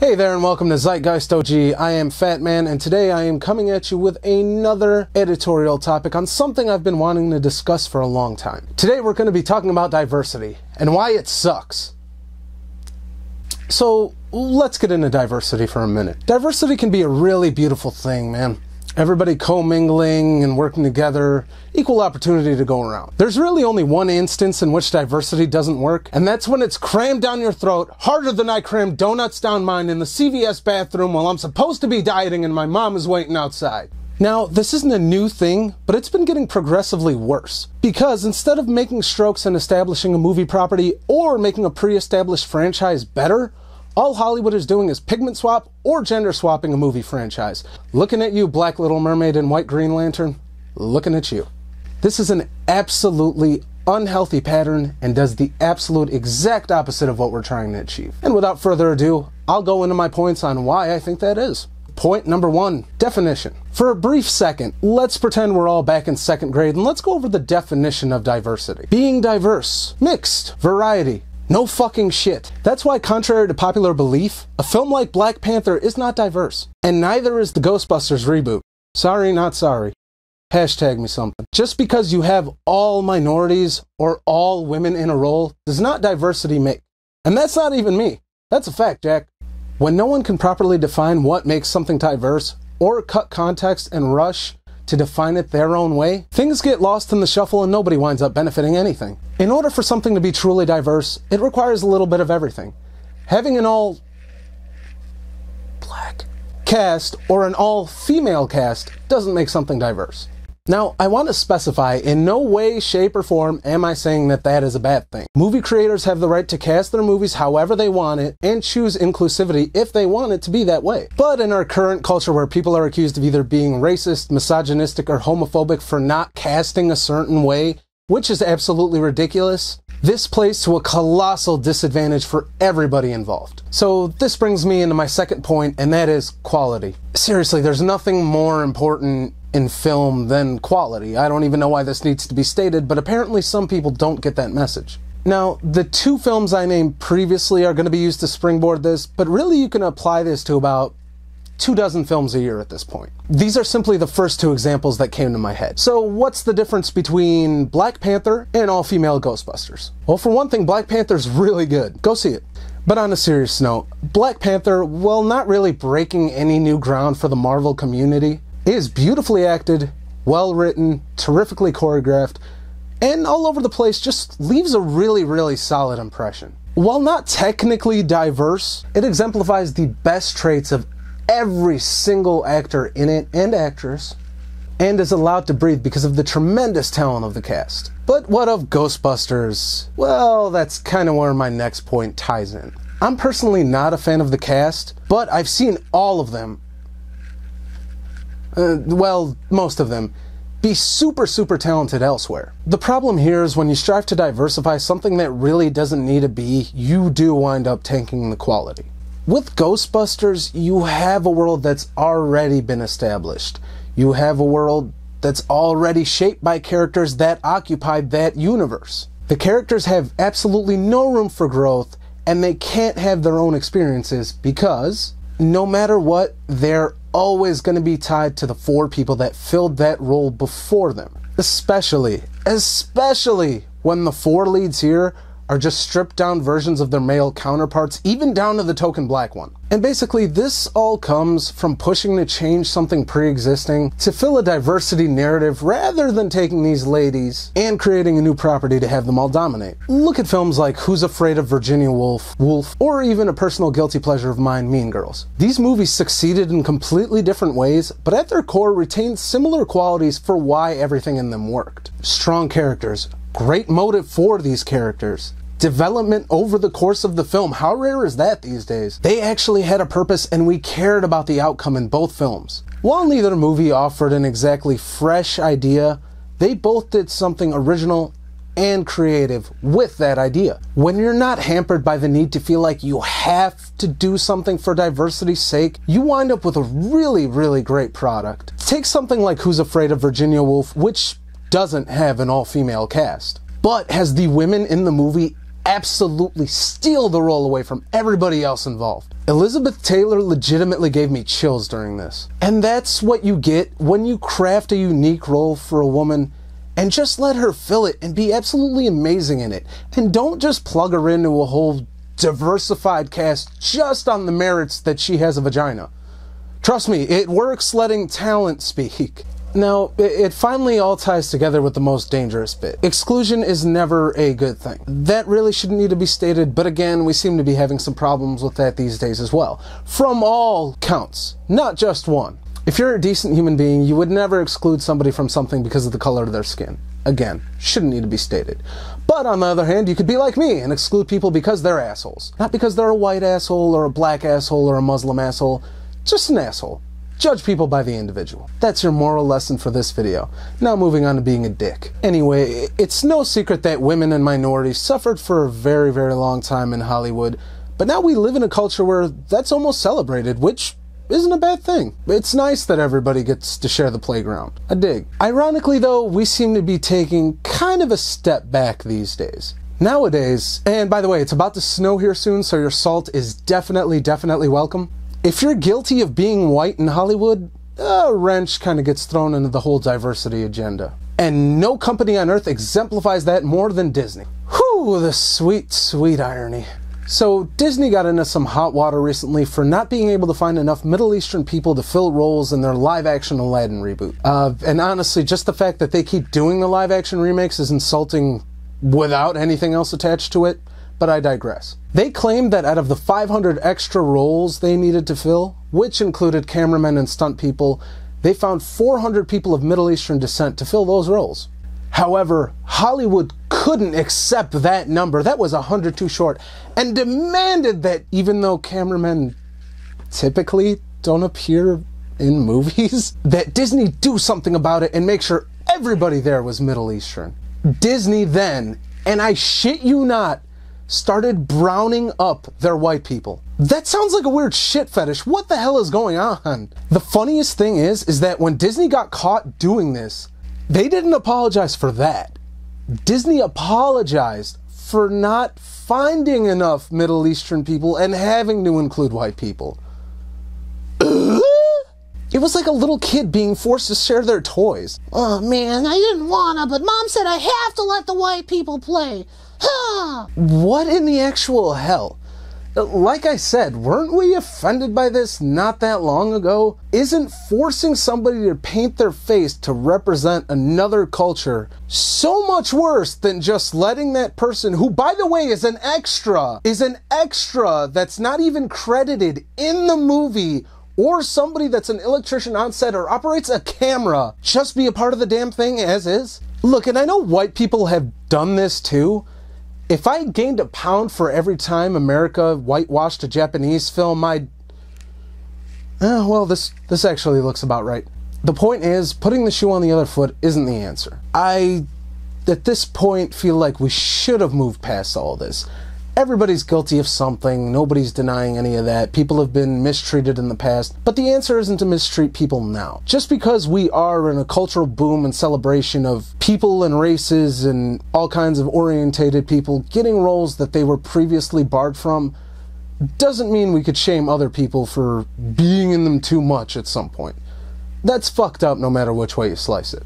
Hey there and welcome to Zeitgeist OG. I am Fat Man and today I am coming at you with another editorial topic on something I've been wanting to discuss for a long time. Today we're going to be talking about diversity and why it sucks. So let's get into diversity for a minute. Diversity can be a really beautiful thing, man everybody commingling and working together, equal opportunity to go around. There's really only one instance in which diversity doesn't work, and that's when it's crammed down your throat harder than I crammed donuts down mine in the CVS bathroom while I'm supposed to be dieting and my mom is waiting outside. Now, this isn't a new thing, but it's been getting progressively worse. Because instead of making strokes and establishing a movie property or making a pre established franchise better, all Hollywood is doing is pigment swap or gender swapping a movie franchise. Looking at you, Black Little Mermaid and White Green Lantern. Looking at you. This is an absolutely unhealthy pattern and does the absolute exact opposite of what we're trying to achieve. And without further ado, I'll go into my points on why I think that is. Point number one definition. For a brief second, let's pretend we're all back in second grade and let's go over the definition of diversity. Being diverse, mixed, variety, no fucking shit. That's why, contrary to popular belief, a film like Black Panther is not diverse. And neither is the Ghostbusters reboot. Sorry, not sorry. Hashtag me something. Just because you have all minorities or all women in a role does not diversity make. And that's not even me. That's a fact, Jack. When no one can properly define what makes something diverse, or cut context and rush to define it their own way, things get lost in the shuffle and nobody winds up benefiting anything. In order for something to be truly diverse, it requires a little bit of everything. Having an all black cast or an all female cast doesn't make something diverse. Now, I want to specify in no way, shape, or form am I saying that that is a bad thing. Movie creators have the right to cast their movies however they want it and choose inclusivity if they want it to be that way. But in our current culture where people are accused of either being racist, misogynistic, or homophobic for not casting a certain way, which is absolutely ridiculous, this plays to a colossal disadvantage for everybody involved. So this brings me into my second point, and that is quality. Seriously, there's nothing more important in film than quality. I don't even know why this needs to be stated, but apparently some people don't get that message. Now, the two films I named previously are going to be used to springboard this, but really you can apply this to about two dozen films a year at this point. These are simply the first two examples that came to my head. So, what's the difference between Black Panther and all female Ghostbusters? Well, for one thing, Black Panther's really good. Go see it. But on a serious note, Black Panther, while not really breaking any new ground for the Marvel community, is beautifully acted, well written, terrifically choreographed, and all over the place just leaves a really, really solid impression. While not technically diverse, it exemplifies the best traits of every single actor in it and actress, and is allowed to breathe because of the tremendous talent of the cast. But what of Ghostbusters? Well, that's kind of where my next point ties in. I'm personally not a fan of the cast, but I've seen all of them. Uh, well, most of them be super, super talented elsewhere. The problem here is when you strive to diversify something that really doesn't need to be, you do wind up tanking the quality. With Ghostbusters, you have a world that's already been established. You have a world that's already shaped by characters that occupy that universe. The characters have absolutely no room for growth and they can't have their own experiences because no matter what, they're always going to be tied to the four people that filled that role before them. Especially, especially when the four leads here are just stripped down versions of their male counterparts, even down to the token black one. And basically, this all comes from pushing to change something pre existing to fill a diversity narrative rather than taking these ladies and creating a new property to have them all dominate. Look at films like Who's Afraid of Virginia Woolf, Wolf, or even a personal guilty pleasure of mine, Mean Girls. These movies succeeded in completely different ways, but at their core retained similar qualities for why everything in them worked. Strong characters, great motive for these characters, development over the course of the film. How rare is that these days? They actually had a purpose and we cared about the outcome in both films. While neither movie offered an exactly fresh idea, they both did something original and creative with that idea. When you're not hampered by the need to feel like you have to do something for diversity's sake, you wind up with a really, really great product. Take something like Who's Afraid of Virginia Woolf, which doesn't have an all female cast, but has the women in the movie absolutely steal the role away from everybody else involved. Elizabeth Taylor legitimately gave me chills during this. And that's what you get when you craft a unique role for a woman and just let her fill it and be absolutely amazing in it. And don't just plug her into a whole diversified cast just on the merits that she has a vagina. Trust me, it works letting talent speak. Now, it finally all ties together with the most dangerous bit. Exclusion is never a good thing. That really shouldn't need to be stated, but again, we seem to be having some problems with that these days as well. From all counts, not just one. If you're a decent human being, you would never exclude somebody from something because of the color of their skin. Again, shouldn't need to be stated. But on the other hand, you could be like me and exclude people because they're assholes. Not because they're a white asshole or a black asshole or a Muslim asshole, just an asshole. Judge people by the individual. That's your moral lesson for this video. Now moving on to being a dick. Anyway, it's no secret that women and minorities suffered for a very, very long time in Hollywood, but now we live in a culture where that's almost celebrated, which isn't a bad thing. It's nice that everybody gets to share the playground. I dig. Ironically, though, we seem to be taking kind of a step back these days. Nowadays, and by the way, it's about to snow here soon, so your salt is definitely, definitely welcome. If you're guilty of being white in Hollywood, a wrench kind of gets thrown into the whole diversity agenda. And no company on earth exemplifies that more than Disney. Whew, the sweet, sweet irony. So, Disney got into some hot water recently for not being able to find enough Middle Eastern people to fill roles in their live action Aladdin reboot. Uh, and honestly, just the fact that they keep doing the live action remakes is insulting without anything else attached to it but I digress. They claimed that out of the 500 extra roles they needed to fill, which included cameramen and stunt people, they found 400 people of Middle Eastern descent to fill those roles. However, Hollywood couldn't accept that number. That was 100 too short and demanded that even though cameramen typically don't appear in movies, that Disney do something about it and make sure everybody there was Middle Eastern. Disney then, and I shit you not, started browning up their white people. That sounds like a weird shit fetish. What the hell is going on? The funniest thing is, is that when Disney got caught doing this, they didn't apologize for that. Disney apologized for not finding enough Middle Eastern people and having to include white people. It was like a little kid being forced to share their toys. Oh man, I didn't wanna, but mom said I have to let the white people play. What in the actual hell? Uh, like I said, weren't we offended by this not that long ago? Isn't forcing somebody to paint their face to represent another culture so much worse than just letting that person, who by the way is an extra, is an extra that's not even credited in the movie or somebody that's an electrician on set or operates a camera just be a part of the damn thing as is? Look, and I know white people have done this too. If I gained a pound for every time America whitewashed a Japanese film, I'd. Eh, well, this, this actually looks about right. The point is, putting the shoe on the other foot isn't the answer. I, at this point, feel like we should have moved past all this everybody's guilty of something. Nobody's denying any of that. People have been mistreated in the past. But the answer isn't to mistreat people now. Just because we are in a cultural boom and celebration of people and races and all kinds of orientated people getting roles that they were previously barred from doesn't mean we could shame other people for being in them too much at some point. That's fucked up no matter which way you slice it.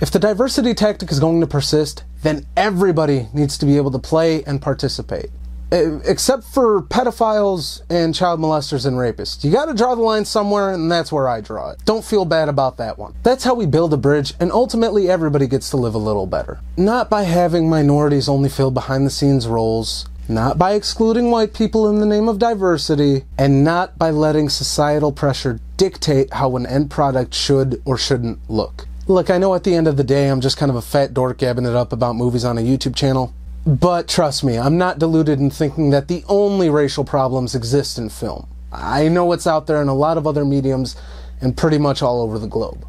If the diversity tactic is going to persist, then everybody needs to be able to play and participate. Uh, except for pedophiles and child molesters and rapists. You gotta draw the line somewhere, and that's where I draw it. Don't feel bad about that one. That's how we build a bridge, and ultimately everybody gets to live a little better. Not by having minorities only fill behind the scenes roles, not by excluding white people in the name of diversity, and not by letting societal pressure dictate how an end product should or shouldn't look. Look, I know at the end of the day I'm just kind of a fat dork gabbing it up about movies on a YouTube channel, but trust me, I'm not deluded in thinking that the only racial problems exist in film. I know it's out there in a lot of other mediums and pretty much all over the globe.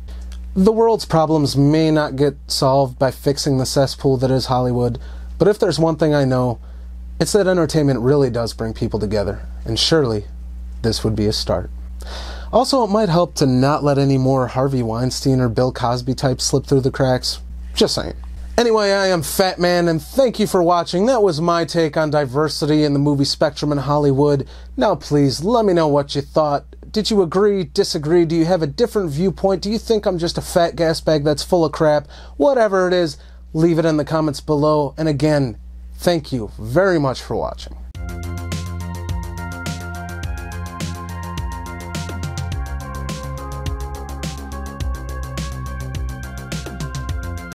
The world's problems may not get solved by fixing the cesspool that is Hollywood, but if there's one thing I know, it's that entertainment really does bring people together, and surely this would be a start. Also, it might help to not let any more Harvey Weinstein or Bill Cosby types slip through the cracks. Just saying. Anyway, I am Fat Man, and thank you for watching. That was my take on diversity in the movie spectrum in Hollywood. Now, please let me know what you thought. Did you agree, disagree? Do you have a different viewpoint? Do you think I'm just a fat gas bag that's full of crap? Whatever it is, leave it in the comments below. And again, thank you very much for watching.